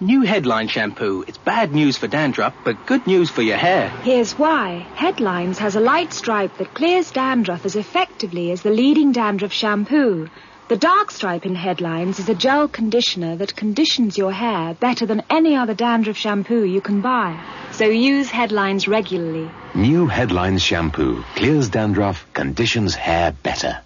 New Headline shampoo. It's bad news for dandruff, but good news for your hair. Here's why. Headlines has a light stripe that clears dandruff as effectively as the leading dandruff shampoo. The dark stripe in Headlines is a gel conditioner that conditions your hair better than any other dandruff shampoo you can buy. So use Headlines regularly. New Headlines shampoo clears dandruff, conditions hair better.